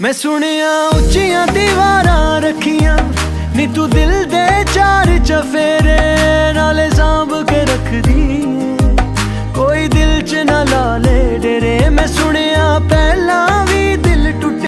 ਮੈਂ ਸੁਣਿਆ ਉੱਚੀਆਂ ਦੀਵਾਰਾਂ ਰੱਖੀਆਂ, ਨੀ ਤੂੰ ਦਿਲ ਦੇ ਚਾਰ ਚਫੇਰੇ ਨਾਲੇ ਸਾਂਭ ਕੇ ਰੱਖਦੀ ਕੋਈ ਦਿਲ ਚ ਨਾ